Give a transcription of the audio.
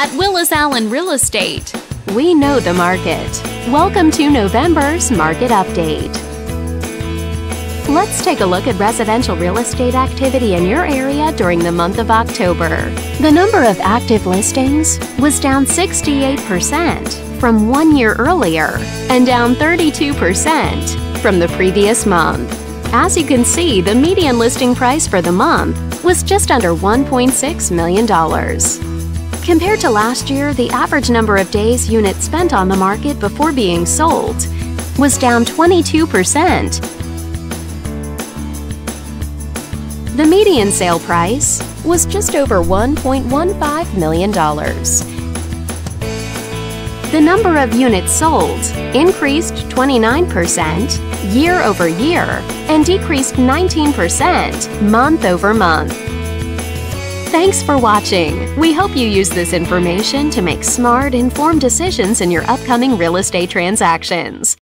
at Willis Allen Real Estate. We know the market. Welcome to November's Market Update. Let's take a look at residential real estate activity in your area during the month of October. The number of active listings was down 68% from one year earlier and down 32% from the previous month. As you can see, the median listing price for the month was just under $1.6 million. Compared to last year, the average number of days units spent on the market before being sold was down 22%. The median sale price was just over $1.15 million. The number of units sold increased 29% year over year and decreased 19% month over month. Thanks for watching. We hope you use this information to make smart, informed decisions in your upcoming real estate transactions.